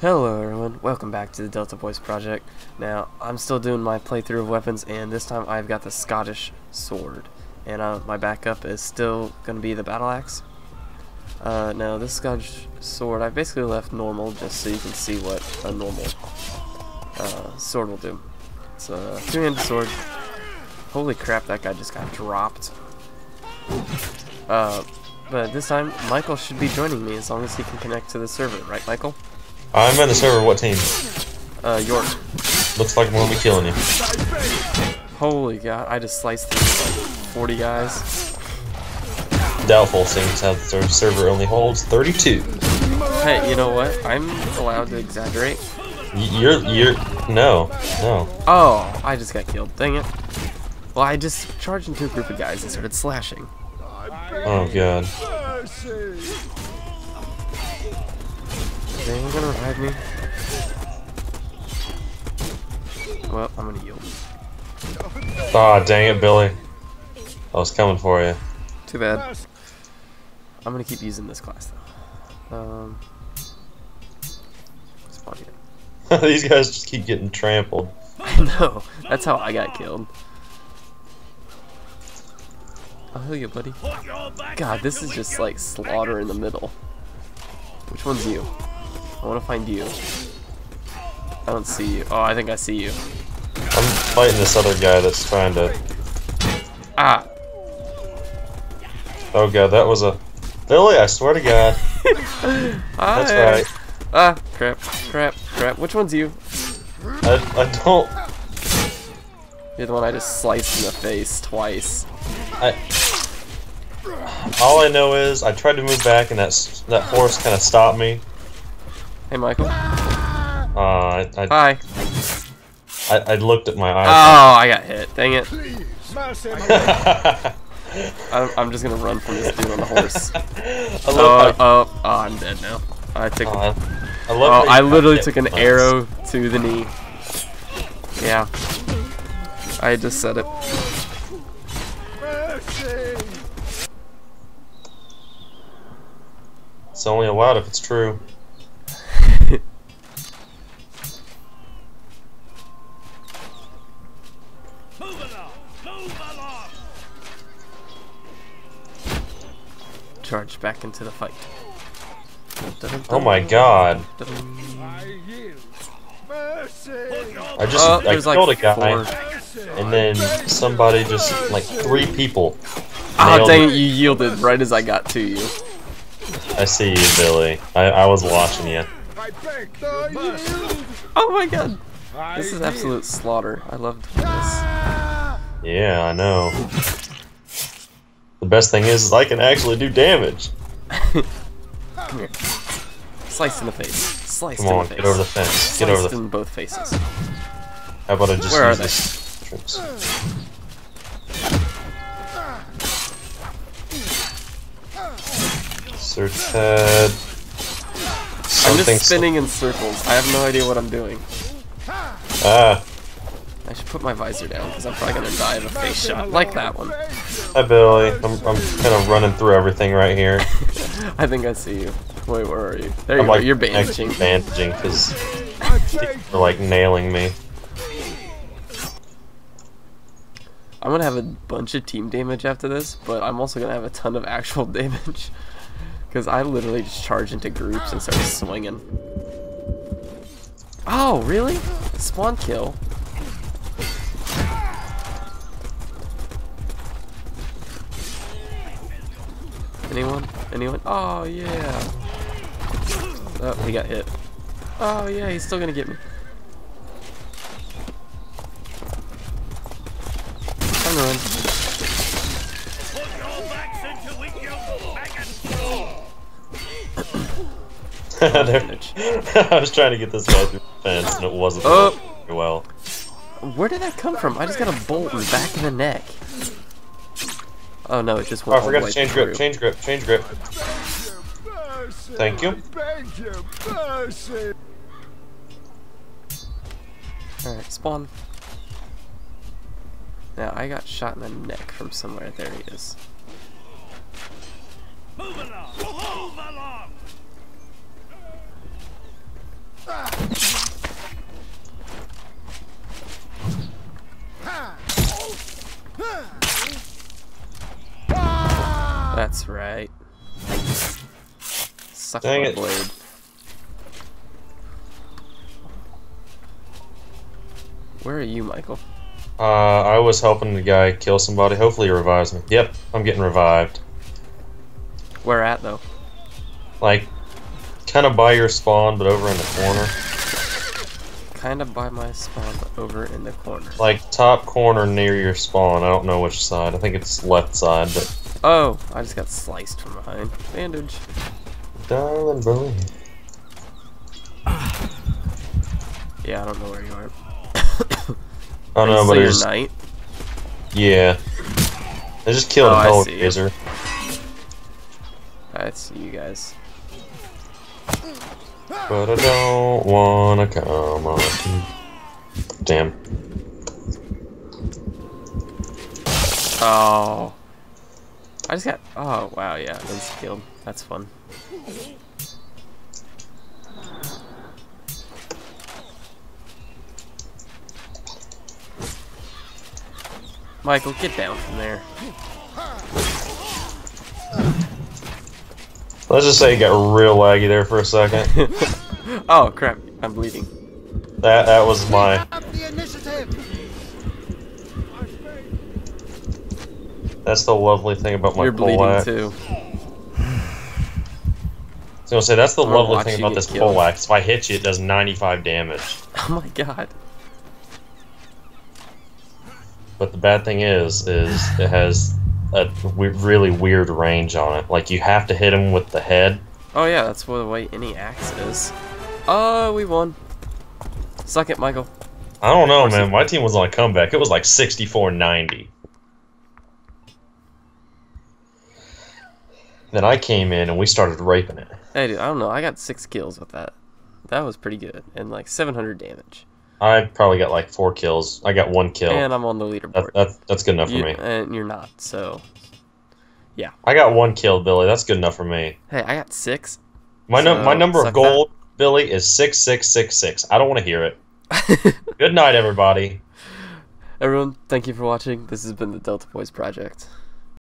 Hello everyone, welcome back to the Delta Boys Project. Now, I'm still doing my playthrough of weapons, and this time I've got the Scottish Sword. And uh, my backup is still going to be the Battle Axe. Uh, now, this Scottish Sword, I basically left normal just so you can see what a normal uh, sword will do. It's a two-handed sword. Holy crap, that guy just got dropped. Uh, but this time, Michael should be joining me as long as he can connect to the server, right Michael? I'm in the server. What team? Uh, York. Looks like I'm gonna be killing you. Holy god, I just sliced through like 40 guys. Doubtful, seems how the server only holds 32. Hey, you know what? I'm allowed to exaggerate. Y- You're, you're, no, no. Oh, I just got killed. Dang it. Well, I just charged into a group of guys and started slashing. Oh god. Is anyone gonna revive me? Well, I'm gonna yield. Ah, dang it, Billy. I was coming for you. Too bad. I'm gonna keep using this class though. Um, spawn here. These guys just keep getting trampled. I know. That's how I got killed. I'll heal you, buddy. God, this is just like slaughter in the middle. Which one's you? I want to find you. I don't see you. Oh, I think I see you. I'm fighting this other guy that's trying to. Ah! Oh god, that was a. Billy, I swear to God. That's right. Ah, crap, crap, crap. Which one's you? I, I don't. You're the one I just sliced in the face twice. I. All I know is I tried to move back and that that horse kind of stopped me. Hey, Michael. Uh, I, I, Hi. I, I looked at my eyes. Oh. I got hit. Dang it. I'm, I'm just gonna run from this dude on the horse. I Oh, oh, oh, I'm dead now. I took. Oh, Oh, I, how I literally took an arrow to the knee. Yeah. I just said it. It's only a allowed if it's true. Charge back into the fight. Oh my god. I uh, I just Oh, I killed like a guy four. and then somebody just like three people. Oh dang it! You yielded right as I got to you. I see you, Billy. I, I was watching you. I beg your mercy! Oh my god! This is absolute slaughter. I loved this. Yeah, I know. The best thing is, is I can actually do damage. Come here. Sliced in the face. Sliced Come in on, the face. get over the fence. Get over Sliced the. in both faces. How about I just Where are use they? this? Troops. Search head. I'm just spinning in circles. I have no idea what I'm doing. Ah, I should put my visor down because I'm probably gonna die of a face shot like that one. hi Billy. I'm, I'm kind of running through everything right here. I think I see you. Wait, where are you? There I'm you like are. You're actually bandaging. bandaging because they're like nailing me. I'm gonna have a bunch of team damage after this, but I'm also gonna have a ton of actual damage. Because I literally just charge into groups and start swinging. Oh, really? Spawn kill. Anyone? Anyone? Oh, yeah. Oh, he got hit. Oh, yeah, he's still gonna get me. I'm run. Put your backs into it, you faggot! There- I was trying to get this guy through the fence and it wasn't Oh. working well. Where did that come from? I just got a bolt in the back of the neck. Oh no, it just Oh, went I forgot to change through. grip, change grip, change grip. Thank you. I you! Alright, spawn. Now I got shot in the neck from somewhere. There he is. Move That's right. Suck Dang my it. blade. Where are you, Michael? Uh, I was helping the guy kill somebody. Hopefully he revives me. Yep, I'm getting revived. Where at though? Like, kind of by your spawn, but over in the corner. Kind of by my spawn, but over in the corner. Like, top corner near your spawn. I don't know which side. I think it's left side, but... Oh, I just got sliced from behind. Bandage. Darling, boy. Yeah, I don't know where you are. I don't know, but it's... night. Yeah. I just killed Oh, a I hell see. I see you guys. But I don't wanna come on. Damn. Oh. I just got. Oh, wow, yeah, that's killed. That's fun. Michael, get down from there. Let's just say it got real laggy there for a second. oh, crap. I'm bleeding. that that was my... Up the initiative. That's the lovely thing about my You're bleeding poleaxe. too. I was gonna say, that's the I'm lovely thing about this killed. poleaxe. If I hit you, it does 95 damage. Oh my god. But the bad thing is, is it has a really weird range on it. Like, you have to hit him with the head. Oh yeah, that's what the way any axe is. Oh, we won. Suck it, Michael. I don't know, man. My team was on a comeback. It was like 64-90. Then I came in and we started raping it. Hey, dude, I don't know. I got six kills with that. That was pretty good, and like 700 damage. I probably got like four kills. I got one kill. And I'm on the leaderboard. that, that's good enough for me. And you're not, so. Yeah. I got one kill, Billy. That's good enough for me. Hey, I got six. My num- my number of gold, Billy, is six six six six. I don't want to hear it. Good night, everybody. Everyone, thank you for watching. This has been the Delta Boys Project.